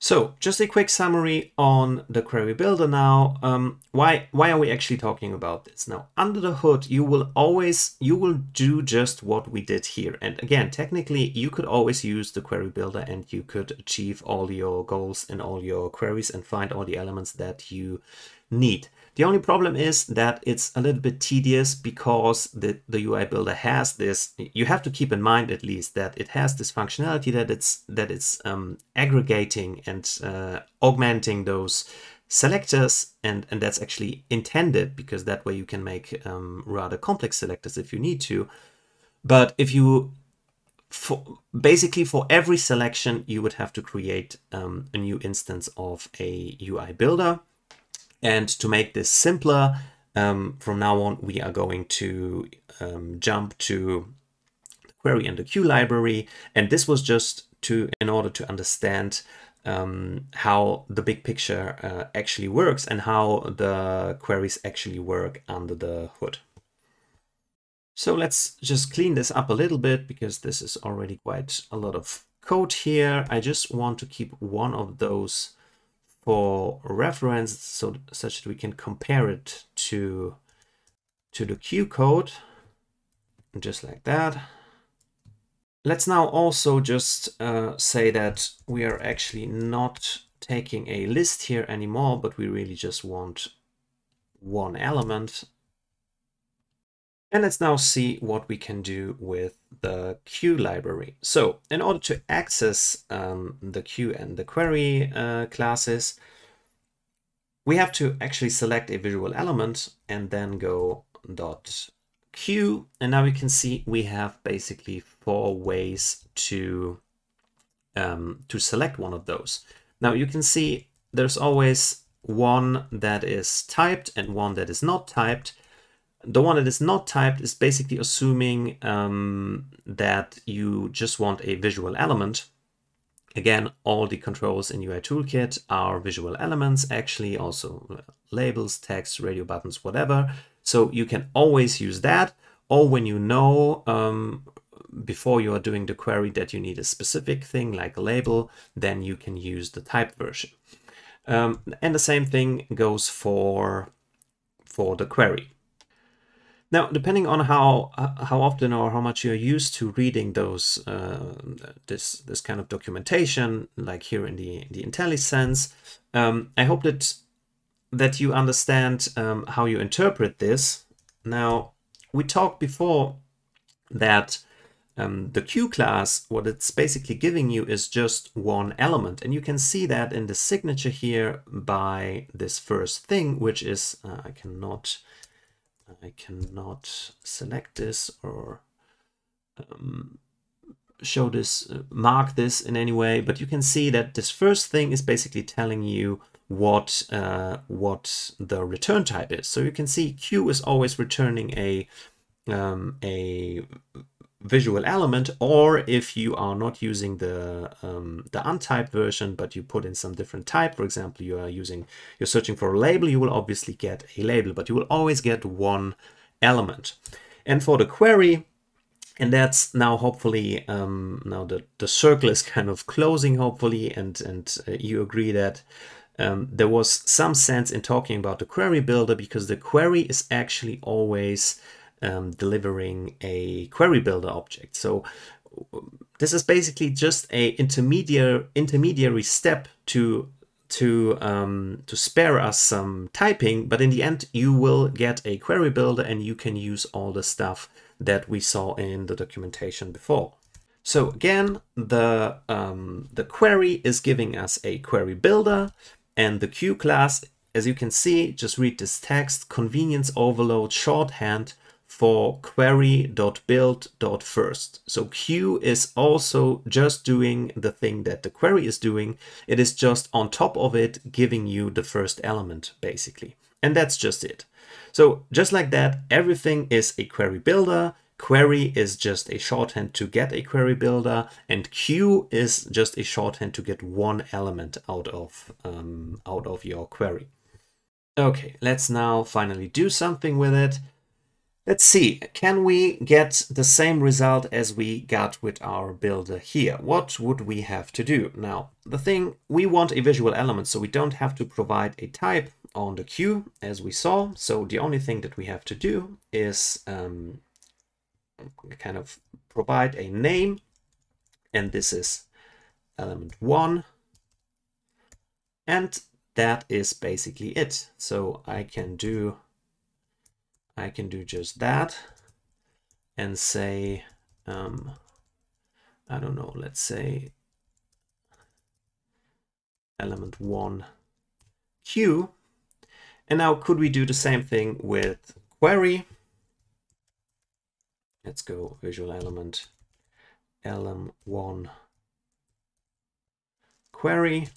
So just a quick summary on the query builder now. Um, why, why are we actually talking about this? Now, under the hood, you will always, you will do just what we did here. And again, technically, you could always use the query builder and you could achieve all your goals in all your queries and find all the elements that you need. The only problem is that it's a little bit tedious because the, the UI builder has this, you have to keep in mind at least that it has this functionality that it's, that it's um, aggregating and uh, augmenting those selectors and, and that's actually intended because that way you can make um, rather complex selectors if you need to. But if you for basically for every selection you would have to create um, a new instance of a UI builder and to make this simpler, um, from now on, we are going to um, jump to the query and the Q library. And this was just to in order to understand um, how the big picture uh, actually works and how the queries actually work under the hood. So let's just clean this up a little bit because this is already quite a lot of code here. I just want to keep one of those for reference so such that we can compare it to to the Q code just like that. Let's now also just uh, say that we are actually not taking a list here anymore, but we really just want one element. And let's now see what we can do with the Q library. So in order to access um, the Q and the query uh, classes, we have to actually select a visual element and then go dot Q. And now we can see we have basically four ways to, um, to select one of those. Now you can see there's always one that is typed and one that is not typed. The one that is not typed is basically assuming um, that you just want a visual element. Again, all the controls in UI Toolkit are visual elements, actually also uh, labels, text, radio buttons, whatever. So you can always use that. Or when you know um, before you are doing the query that you need a specific thing like a label, then you can use the typed version. Um, and the same thing goes for, for the query. Now, depending on how how often or how much you're used to reading those uh, this this kind of documentation, like here in the the IntelliSense, um, I hope that that you understand um, how you interpret this. Now, we talked before that um, the Q class, what it's basically giving you is just one element. And you can see that in the signature here by this first thing, which is, uh, I cannot I cannot select this or um, show this, uh, mark this in any way, but you can see that this first thing is basically telling you what uh, what the return type is. So you can see Q is always returning a um, a visual element or if you are not using the um, the untyped version but you put in some different type for example you are using you're searching for a label you will obviously get a label but you will always get one element. And for the query and that's now hopefully um, now the the circle is kind of closing hopefully and and uh, you agree that um, there was some sense in talking about the query builder because the query is actually always um, delivering a query builder object. So this is basically just a intermediate intermediary step to to um, to spare us some typing, but in the end you will get a query builder and you can use all the stuff that we saw in the documentation before. So again, the um, the query is giving us a query builder, and the Q class, as you can see, just read this text: convenience overload shorthand for query.build.first. So Q is also just doing the thing that the query is doing. It is just on top of it giving you the first element basically. And that's just it. So just like that, everything is a query builder. Query is just a shorthand to get a query builder and Q is just a shorthand to get one element out of, um, out of your query. Okay, let's now finally do something with it. Let's see, can we get the same result as we got with our builder here? What would we have to do? Now, the thing, we want a visual element, so we don't have to provide a type on the Q, as we saw. So the only thing that we have to do is um, kind of provide a name, and this is element one, and that is basically it. So I can do I can do just that and say, um, I don't know, let's say element one q. And now could we do the same thing with query? Let's go visual element lm1 query.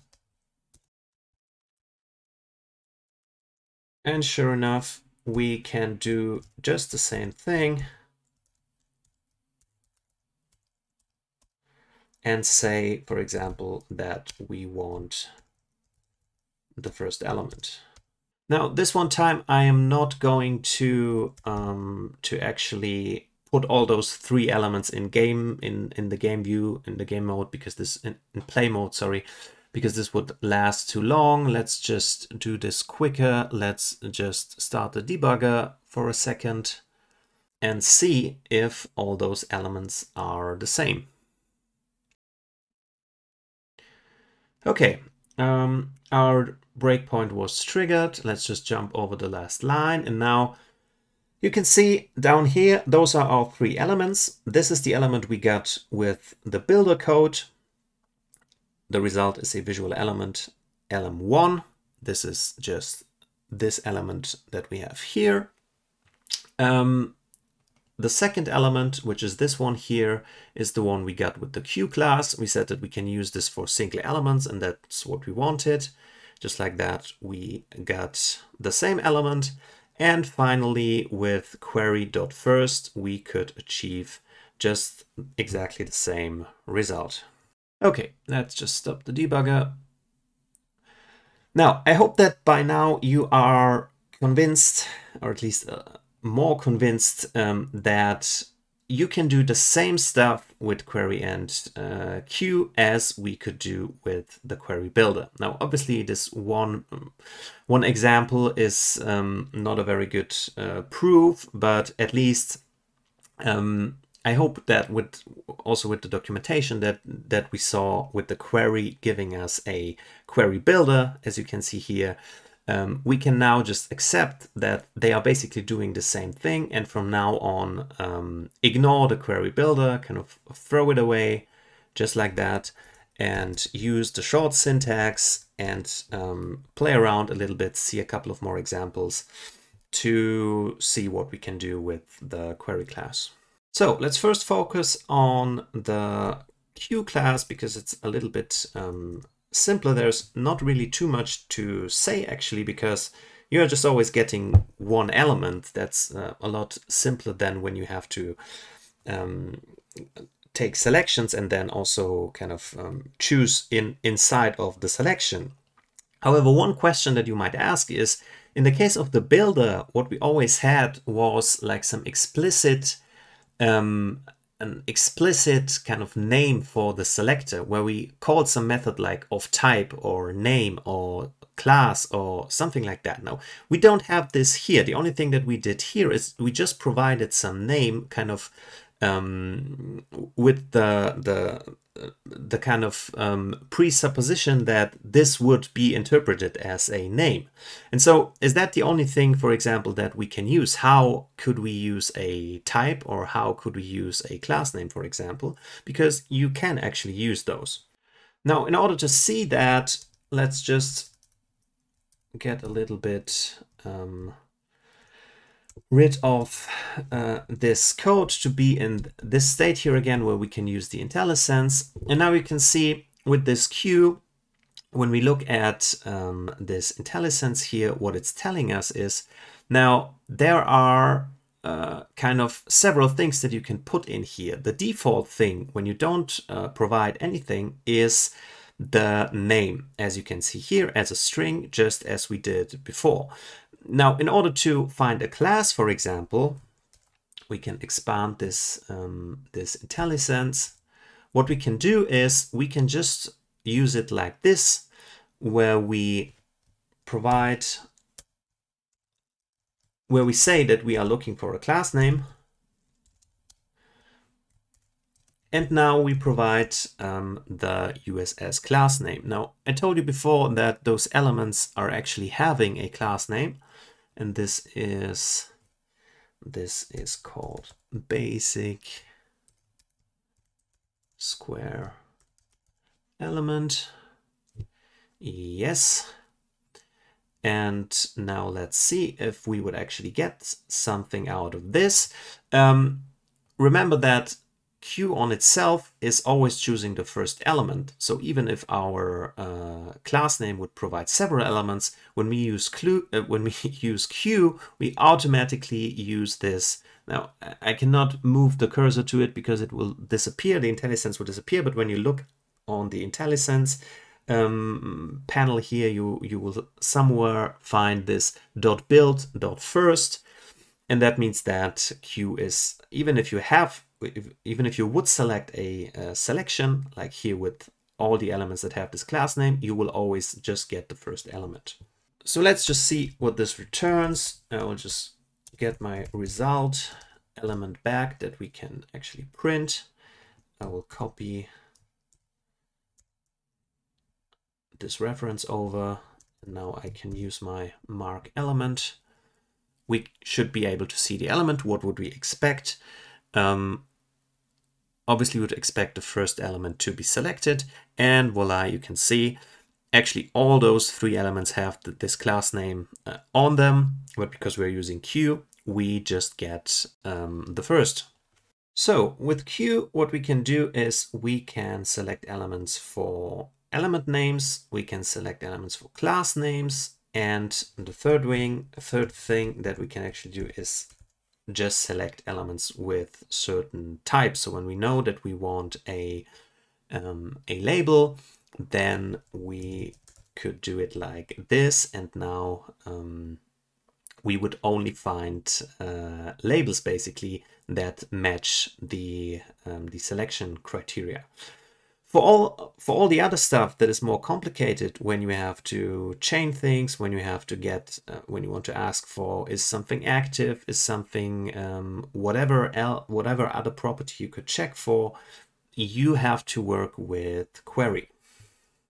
And sure enough, we can do just the same thing and say, for example, that we want the first element. Now, this one time I am not going to um, to actually put all those three elements in game in in the game view in the game mode because this in, in play mode, sorry, because this would last too long. Let's just do this quicker. Let's just start the debugger for a second and see if all those elements are the same. Okay, um, our breakpoint was triggered. Let's just jump over the last line. And now you can see down here, those are our three elements. This is the element we got with the builder code. The result is a visual element lm1. This is just this element that we have here. Um, the second element, which is this one here, is the one we got with the Q class. We said that we can use this for single elements and that's what we wanted. Just like that, we got the same element. And finally, with query.first, we could achieve just exactly the same result. Okay, let's just stop the debugger. Now, I hope that by now you are convinced, or at least uh, more convinced, um, that you can do the same stuff with query and uh, Q as we could do with the query builder. Now, obviously, this one one example is um, not a very good uh, proof, but at least um, I hope that with also with the documentation that that we saw with the query giving us a query builder, as you can see here, um, we can now just accept that they are basically doing the same thing. And from now on, um, ignore the query builder, kind of throw it away just like that and use the short syntax and um, play around a little bit, see a couple of more examples to see what we can do with the query class. So let's first focus on the Q class because it's a little bit um, simpler. There's not really too much to say actually because you're just always getting one element. That's uh, a lot simpler than when you have to um, take selections and then also kind of um, choose in inside of the selection. However, one question that you might ask is, in the case of the builder, what we always had was like some explicit um, an explicit kind of name for the selector where we called some method like of type or name or class or something like that. Now, we don't have this here. The only thing that we did here is we just provided some name kind of um, with the, the the kind of um, presupposition that this would be interpreted as a name. And so is that the only thing, for example, that we can use? How could we use a type or how could we use a class name, for example? Because you can actually use those. Now, in order to see that, let's just get a little bit um, rid of uh, this code to be in this state here again where we can use the IntelliSense. And now you can see with this Q, when we look at um, this IntelliSense here, what it's telling us is now there are uh, kind of several things that you can put in here. The default thing when you don't uh, provide anything is the name, as you can see here, as a string, just as we did before. Now, in order to find a class, for example, we can expand this, um, this IntelliSense. What we can do is we can just use it like this, where we provide, where we say that we are looking for a class name. And now we provide um, the USS class name. Now, I told you before that those elements are actually having a class name. And this is, this is called basic square element. Yes. And now let's see if we would actually get something out of this. Um, remember that Q on itself is always choosing the first element. So even if our uh, class name would provide several elements, when we use Q, uh, when we use Q, we automatically use this. Now I cannot move the cursor to it because it will disappear. The IntelliSense will disappear. But when you look on the IntelliSense um, panel here, you you will somewhere find this dot build dot first, and that means that Q is even if you have if, even if you would select a, a, selection, like here with all the elements that have this class name, you will always just get the first element. So let's just see what this returns. I will just get my result element back that we can actually print. I will copy this reference over. And now I can use my mark element. We should be able to see the element. What would we expect? Um, obviously would expect the first element to be selected and voila you can see actually all those three elements have this class name uh, on them but because we're using q we just get um, the first. So with q what we can do is we can select elements for element names we can select elements for class names and the third wing third thing that we can actually do is just select elements with certain types. So when we know that we want a, um, a label, then we could do it like this. And now um, we would only find uh, labels basically that match the, um, the selection criteria. For all, for all the other stuff that is more complicated when you have to chain things, when you have to get, uh, when you want to ask for is something active, is something, um, whatever, el whatever other property you could check for, you have to work with query.